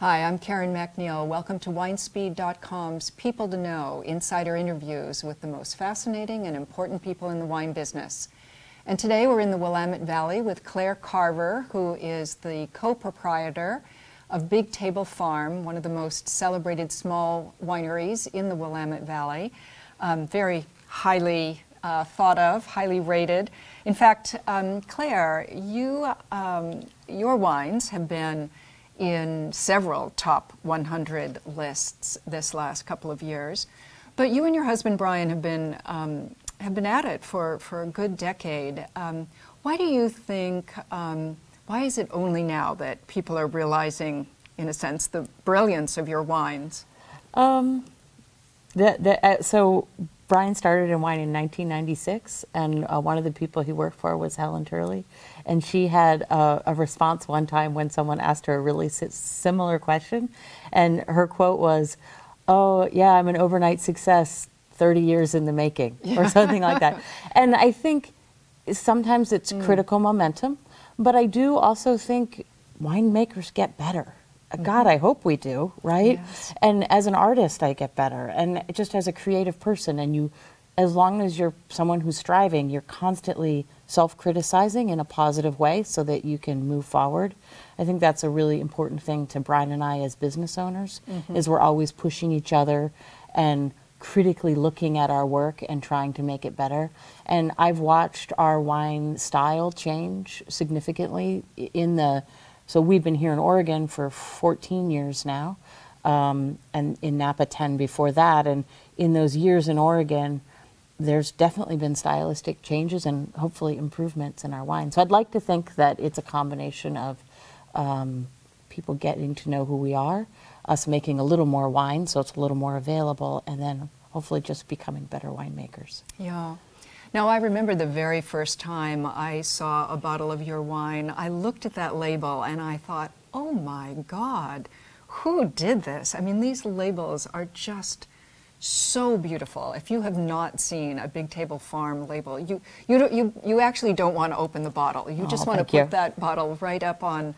Hi, I'm Karen MacNeil. Welcome to WineSpeed.com's People to Know insider interviews with the most fascinating and important people in the wine business. And today we're in the Willamette Valley with Clare Carver, who is the co proprietor of Big Table Farm, one of the most celebrated small wineries in the Willamette Valley. Um, very highly uh, thought of, highly rated. In fact, um, Clare, you, um, your wines have been in several top 100 lists this last couple of years. But you and your husband Brian have been um, have been at it for, for a good decade. Um, why do you think? Um, why is it only now that people are realizing, in a sense, the brilliance of your wines? Um, uh, so Brian started in wine in 1996, and uh, one of the people he worked for was Helen Turley. And she had a, a response one time when someone asked her a really similar question. And her quote was, Oh, yeah, I'm an overnight success, 30 years in the making, yeah. or something like that. And I think sometimes it's mm. critical momentum, but I do also think winemakers get better. Mm-hmm. God, I hope we do, right? Yes. And as an artist, I get better. And just as a creative person, and you, as long as you're someone who's striving, you're constantly self criticizing in a positive way so that you can move forward. I think that's a really important thing to Brian and I as business owners, mm-hmm. is we're always pushing each other and critically looking at our work and trying to make it better. And I've watched our wine style change significantly in the so we've been here in Oregon for 14 years now, um, and in Napa 10 before that. And in those years in Oregon, there's definitely been stylistic changes and hopefully improvements in our wine. So I'd like to think that it's a combination of um, people getting to know who we are, us making a little more wine so it's a little more available, and then hopefully just becoming better winemakers. Yeah. Now, I remember the very first time I saw a bottle of your wine, I looked at that label and I thought, oh my God, who did this? I mean, these labels are just so beautiful. If you have not seen a Big Table Farm label, you you you you actually don't want to open the bottle. You just oh, want to put you. that bottle right up on,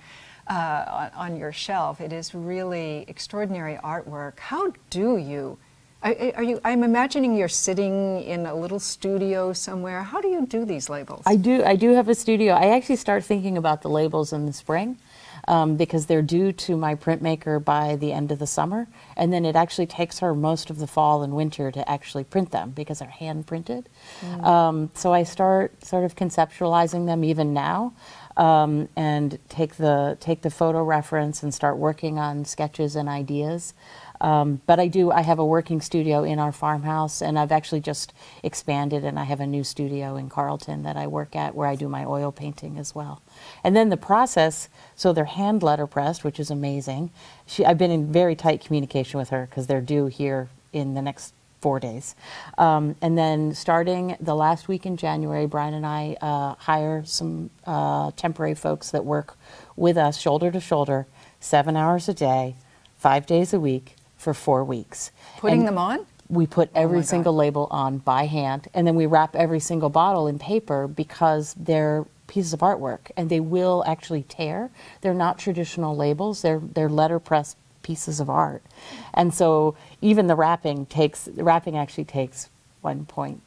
uh, on on your shelf. It is really extraordinary artwork. How do you are you? I'm imagining you're sitting in a little studio somewhere. How do you do these labels? I do. I do have a studio. I actually start thinking about the labels in the spring. Um, because they're due to my printmaker by the end of the summer, and then it actually takes her most of the fall and winter to actually print them because they're hand printed. Mm. Um, so I start sort of conceptualizing them even now, um, and take the take the photo reference and start working on sketches and ideas. Um, but I do, I have a working studio in our farmhouse, and I've actually just expanded, and I have a new studio in Carlton that I work at where I do my oil painting as well. And then the process, so they're hand letterpressed, which is amazing. She, I've been in very tight communication with her because they're due here in the next four days. Um, and then starting the last week in January, Brian and I uh, hire some uh, temporary folks that work with us shoulder to shoulder, seven hours a day, five days a week for four weeks. Putting and them on? We put oh every oh single God. label on by hand, and then we wrap every single bottle in paper because they're pieces of artwork, and they will actually tear. They're not traditional labels; they're they're letterpress pieces of art, and so even the wrapping takes the wrapping actually takes one point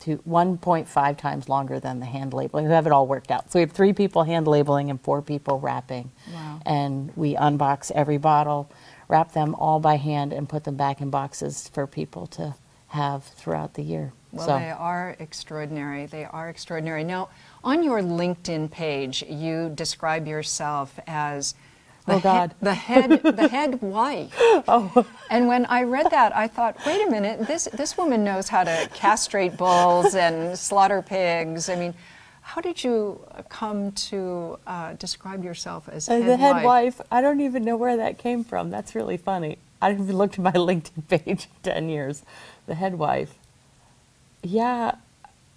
to 1.5 times longer than the hand labeling. We have it all worked out. So we have three people hand labeling and four people wrapping. Wow. And we unbox every bottle wrap them all by hand and put them back in boxes for people to have throughout the year. Well, so. they are extraordinary. They are extraordinary. Now, on your LinkedIn page, you describe yourself as the, oh God. He- the head, the head wife. Oh. And when I read that, I thought, wait a minute, this this woman knows how to castrate bulls and slaughter pigs. I mean, how did you come to uh, describe yourself as head the head wife? I don't even know where that came from. That's really funny. I haven't looked at my LinkedIn page in 10 years. The head wife. Yeah,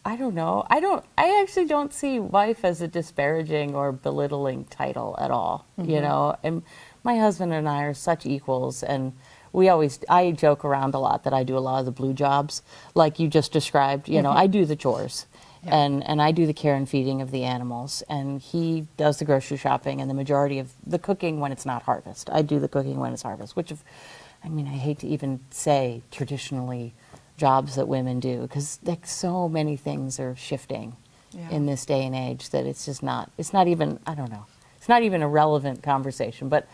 I don't know. I don't. I actually don't see wife as a disparaging or belittling title at all. Mm-hmm. You know, and my husband and I are such equals, and we always. I joke around a lot that I do a lot of the blue jobs, like you just described. You mm-hmm. know, I do the chores Yeah. And, and I do the care and feeding of the animals, and he does the grocery shopping and the majority of the cooking when it's not harvest. I do the cooking when it's harvest, which, if, I mean, I hate to even say traditionally jobs that women do because like so many things are shifting yeah. in this day and age that it's just not. It's not even. I don't know. It's not even a relevant conversation, but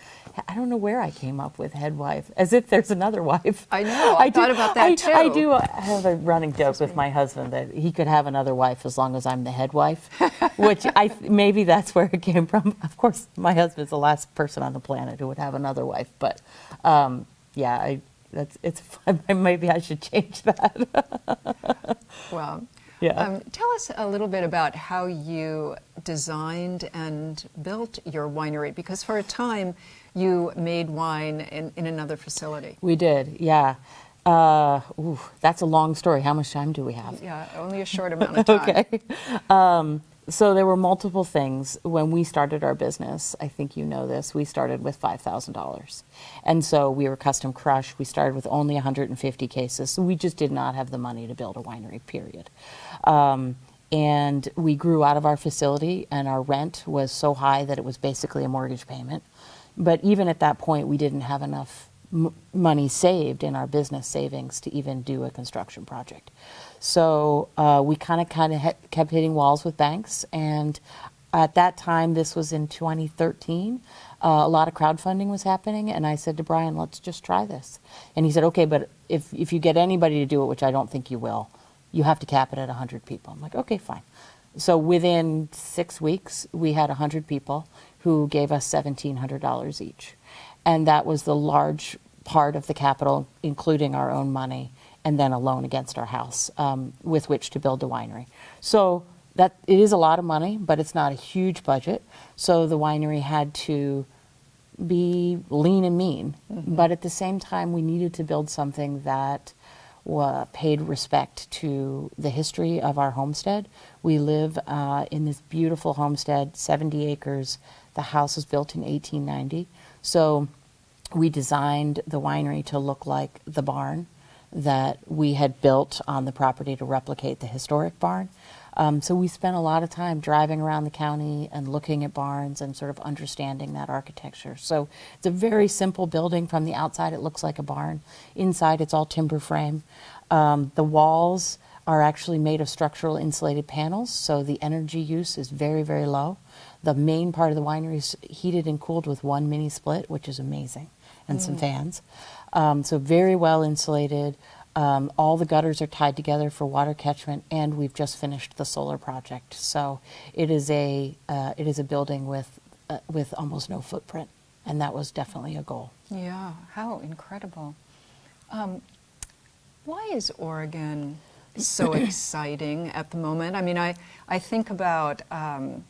I don't know where I came up with head wife, as if there's another wife. I know. I, I thought do, about that I, too. I do have a running joke with my husband that he could have another wife as long as I'm the head wife, which I maybe that's where it came from. Of course, my husband's the last person on the planet who would have another wife, but um, yeah, I, that's it's maybe I should change that. well, yeah. Um, tell us a little bit about how you designed and built your winery, because for a time you made wine in, in another facility. We did, yeah. Uh, ooh, that's a long story. How much time do we have? Yeah, only a short amount of time. okay. Um, so there were multiple things when we started our business. I think you know this. We started with five thousand dollars, and so we were custom crush. We started with only 150 cases. So we just did not have the money to build a winery. Period. Um, and we grew out of our facility, and our rent was so high that it was basically a mortgage payment. But even at that point, we didn't have enough money saved in our business savings to even do a construction project. So uh, we kind of kind of kept hitting walls with banks, and at that time, this was in 2013. Uh, a lot of crowdfunding was happening, and I said to Brian, "Let's just try this." And he said, "Okay, but if if you get anybody to do it, which I don't think you will, you have to cap it at 100 people." I'm like, "Okay, fine." So within six weeks, we had 100 people who gave us $1,700 each. And that was the large part of the capital, including our own money, and then a loan against our house um, with which to build the winery. So that it is a lot of money, but it's not a huge budget. So the winery had to be lean and mean, mm-hmm. but at the same time, we needed to build something that uh, paid respect to the history of our homestead. We live uh, in this beautiful homestead, 70 acres, the house was built in 1890. So we designed the winery to look like the barn that we had built on the property to replicate the historic barn. Um, so we spent a lot of time driving around the county and looking at barns and sort of understanding that architecture. So it's a very simple building. From the outside, it looks like a barn. Inside, it's all timber frame. Um, the walls are actually made of structural insulated panels, so the energy use is very, very low. The main part of the winery is heated and cooled with one mini split, which is amazing, and mm. some fans. Um, so very well insulated. Um, all the gutters are tied together for water catchment, and we've just finished the solar project. So it is a uh, it is a building with uh, with almost no footprint, and that was definitely a goal. Yeah, how incredible! Um, why is Oregon so exciting at the moment? I mean, I I think about um,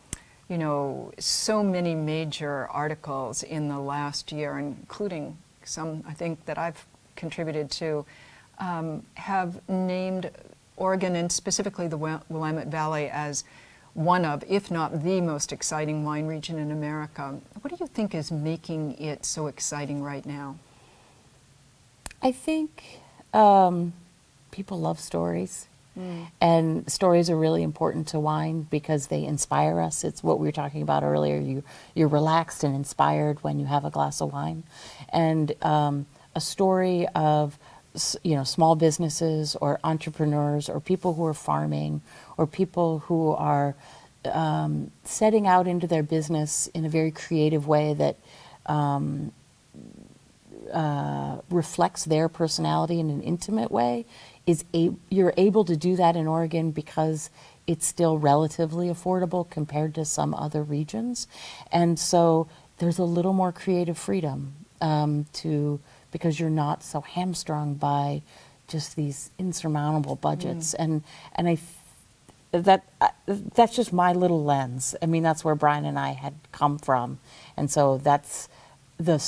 you know, so many major articles in the last year, including some I think that I've contributed to, um, have named Oregon and specifically the Willamette Valley as one of, if not the most exciting wine region in America. What do you think is making it so exciting right now? I think um, people love stories. Mm. And stories are really important to wine because they inspire us. It's what we were talking about earlier. You, you're relaxed and inspired when you have a glass of wine. And um, a story of you know small businesses or entrepreneurs or people who are farming or people who are um, setting out into their business in a very creative way that um, uh, reflects their personality in an intimate way is a, you're able to do that in Oregon because it's still relatively affordable compared to some other regions, and so there's a little more creative freedom um, to because you're not so hamstrung by just these insurmountable budgets, mm. and and I that uh, that's just my little lens. I mean, that's where Brian and I had come from, and so that's the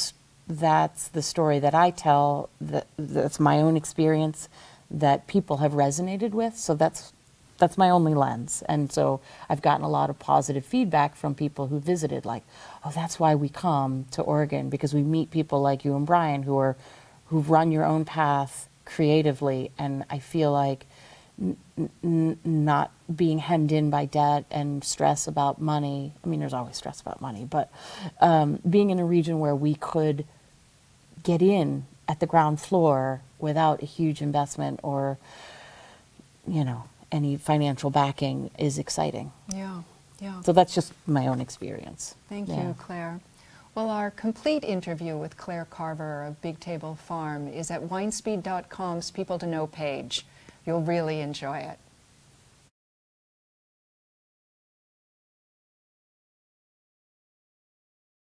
that's the story that I tell. That that's my own experience that people have resonated with. So that's that's my only lens. And so I've gotten a lot of positive feedback from people who visited, like, oh, that's why we come to Oregon because we meet people like you and Brian who are who've run your own path creatively. And I feel like not being hemmed in by debt and stress about money. I mean, there's always stress about money, but um, being in a region where we could get in at the ground floor without a huge investment or, you know, any financial backing is exciting. Yeah, yeah. So that's just my own experience. Thank Yeah. you, Clare. Well, our complete interview with Clare Carver of Big Table Farm is at winespeed.com's People to Know page. You'll really enjoy it.